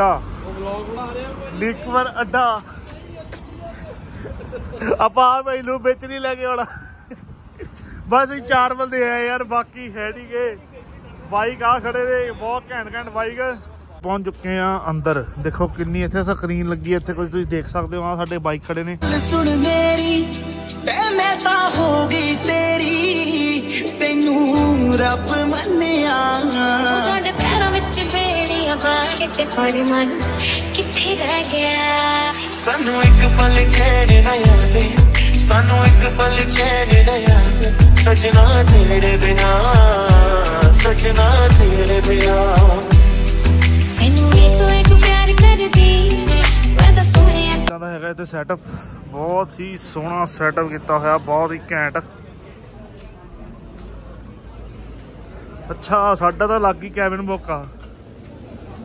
ਅੱਡਾ। ਉਹ ਵਲੌਗ ਬਣਾ ਰਿਹਾ ਕੋਈ? ਲਿਕਵਰ ਅੱਡਾ। ਆਪਾਂ ਆ ਭਾਈ ਨੂੰ ਵਿੱਚ ਨਹੀਂ ਲੈ ਕੇ ਆਉਣਾ। ਬਸ ਇਹ ਚਾਰ ਬੰਦੇ ਆ ਯਾਰ ਬਾਕੀ ਹੈ ਨਹੀਂ ਬਾਈਕ ਆ ਖੜੇ ਨੇ ਬਹੁਤ ਘੈਂਟ ਘੈਂਟ ਬਾਈਕ। ਪਹੁੰਚ ਚੁੱਕੇ ਆ ਅੰਦਰ। ਦੇਖੋ ਕਿੰਨੀ ਇੱਥੇ ਸਕਰੀਨ ਲੱਗੀ ਇੱਥੇ ਕੁਝ ਤੁਸੀਂ ਦੇਖ ਸਕਦੇ ਹੋ। ਆ ਸਾਡੇ ਬਾਈਕ ਖੜੇ ਨੇ। ਸੁਣ ਮੇਰੀ ਤੇ ਮੈਂ ਤਾਂ ਹੋ ਗਈ ਤੇਰੀ। ਤੈਨੂੰ ਰੱਬ ਮੰਨਿਆ। ਸਾਡੇ ਪੈਰਾਂ ਵਿੱਚ ਬੇੜੀਆਂ ਪਾ ਕੇ ਤੇ ਤੁਹਾਡੇ ਮਨ ਕਿੱਥੇ ਰਹਿ ਗਿਆ? ਸਾਨੂੰ ਇੱਕ ਪਲ ਚੈਨ ਨਾ ਆਵੇ ਸਾਨੂੰ ਇੱਕ ਪਲ ਚੈਨ ਨਾ ਆਵੇ। ਸਜਣਾ ਤੇਰੇ ਬਿਨਾ ਸਜਣਾ ਤੇਰੇ ਬਿਨਾ। ਮੈਨੂੰ ਇੱਕ ਇੱਕ ਪਿਆਰ ਕਰਦੀ ਮੈਂ ਤਾਂ ਸੋਹਣਿਆ ਇਦਾਂ ਦਾ ਹੈਗਾ ਇੱਥੇ ਸੈਟਅਪ ਬਹੁਤ ਹੀ ਸੋਹਣਾ ਸੈਟਅਪ ਕੀਤਾ ਹੋਇਆ ਬਹੁਤ ਹੀ ਘੈਂਟ। ਅੱਛਾ ਸਾਡਾ ਤਾਂ ਲੱਗ ਗਈ ਕੈਬਿਨ ਬੋਕਾ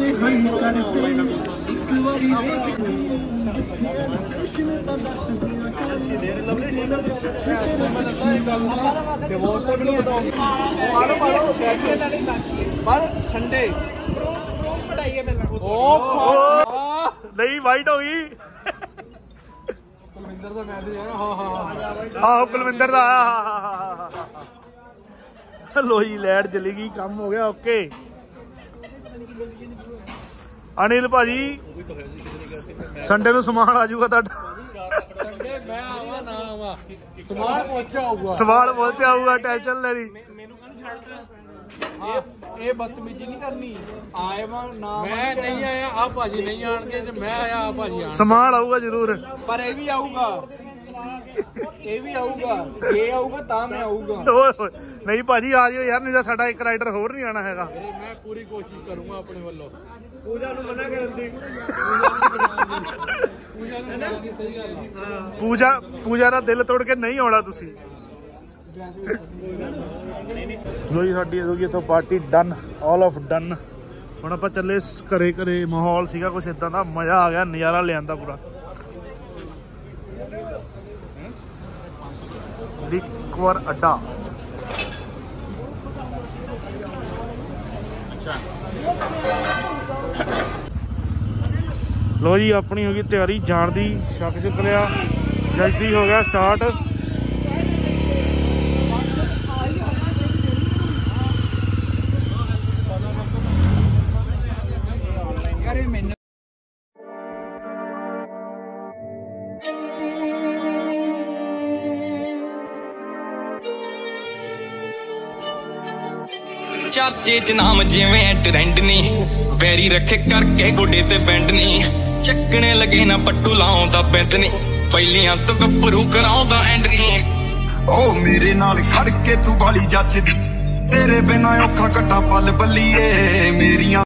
ਮੇਰੇ ਤੇਰੇ ਹੰਨ ਕਰਦੇ ਇੱਕ ਵਾਰੀ ਦੇਖ ਮੈਂ ਦੱਸਾਂ ਇੱਕ ਗੱਲ ਪਰ ਸੰਡੇ ਉਹ ਨਹੀਂ ਵਾਈਟ ਹੋ ਗਈ ਕੁਲਵਿੰਦਰ ਦਾ ਮੈਸੇਜ ਆਇਆ ਹਾਂ ਹਾਂ ਆਹੋ ਕੁਲਵਿੰਦਰ ਦਾ ਆਇਆ ਲੋ ਜੀ ਲੈਟ ਚਲੀ ਗਈ ਕੰਮ ਹੋ ਗਿਆ ਓਕੇ ਅਨਿਲ ਭਾਜੀ ਸੰਡੇ ਨੂੰ ਸਮਾਨ ਆ ਜਾਊਗਾ ਤੁਹਾਡਾ। ਸੰਡੇ ਮੈਂ ਆਵਾਂ ਨਾ ਆਵਾਂ ਸਮਾਨ ਪਹੁੰਚਿਆ ਹੋਊਗਾ ਸਮਾਨ ਪਹੁੰਚਿਆ ਆਊਗਾ ਟੈਨਸ਼ਨ ਲੈਣੀ ਇਹ ਇਹ ਬਦਤਮੀਜ਼ੀ ਨਹੀਂ ਕਰਨੀ। ਆਏ ਵਾ ਨਾ ਮੈਂ ਨਹੀਂ ਆਇਆ। ਆ ਭਾਜੀ ਨਹੀਂ ਆਣਗੇ ਤੇ ਮੈਂ ਆਇਆ ਆ ਭਾਜੀ ਆਣ ਸਮਾਨ ਆਊਗਾ ਜ਼ਰੂਰ। ਪਰ ਇਹ ਵੀ ਆਊਗਾ। ਇਹ ਵੀ ਆਊਗਾ ਇਹ ਆਊਗਾ ਤਾਂ ਮੈਂ ਆਊਗਾ। ਓਏ ਹੋਏ। ਨਹੀਂ ਭਾਜੀ ਆ ਜਾਓ ਯਾਰ ਨਹੀਂ ਤਾਂ ਸਾਡਾ ਇੱਕ ਰਾਈਡਰ ਹੋਰ ਨਹੀਂ ਆਣਾ ਹੈਗਾ। ਵੀਰੇ ਮੈਂ ਪੂਰੀ ਕੋਸ਼ਿਸ਼ ਕਰੂੰਗਾ ਆਪਣੇ ਵੱਲੋਂ। ਪੂਜਾ ਨੂੰ ਮਨਾ ਕਰਨ ਦੀ ਪੂਜਾ ਨੂੰ ਮਨਾ ਦੀ ਸਹੀ ਗੱਲ ਹੈ ਪੂਜਾ ਪੂਜਾ ਦਾ ਦਿਲ ਤੋੜ ਕੇ ਨਹੀਂ ਆਉਣਾ ਤੁਸੀਂ। ਲੋ ਜੀ ਸਾਡੀ ਹੋ ਗਈ ਇੱਥੋਂ party done all of done ਹੁਣ ਆਪਾਂ ਚੱਲੇ ਘਰੇ ਘਰੇ ਮਾਹੌਲ ਸੀਗਾ ਕੁਛ ਇਦਾਂ ਦਾ ਮਜ਼ਾ ਆ ਗਿਆ ਨਜ਼ਾਰਾ ਲਿਆਂਦਾ ਪੂਰਾ। ਲਿਕਵਰ ਅੱਡਾ। ਲੋ ਜੀ ਆਪਣੀ ਹੋ ਗਈ ਤਿਆਰੀ ਜਾਣ ਦੀ ਛੱਕ ਚੁੱਕ ਲਿਆ। ਜਲਦੀ ਹੋ ਗਿਆ ਸਟਾਰਟ ਯਾਰ ਮੈਨੂੰ ਚਾਚੇ ਚ ਨਾਮ ਜਿਵੇਂ ਟ੍ਰੈਂਡ ਨਹੀਂ ਵੈਰੀ ਰੱਖੇ ਕਰਕੇ ਗੋਡੇ ਤੇ ਬੈਂਡ ਨਹੀਂ ਚੱਕਣੇ ਲਗੇ ਨਾ ਪੱਟੂ ਲਾਉਂਦਾ ਬੈਂਡ ਨਹੀਂ ਪਹਿਲੀਆਂ ਤੋਂ ਗੱਭਰੂ ਕਰਾਉਂਦਾ ਐਂਡ ਨਹੀਂ ਓ ਮੇਰੇ ਨਾਲ ਖੜ ਕੇ ਤੂੰ ਬਾਲੀ ਜੱਜਦੀ ਤੇਰੇ ਬਿਨਾ ਔਖਾ ਕੱਟਾ ਪਲ ਬੱਲੀਏ। ਮੇਰੀਆਂ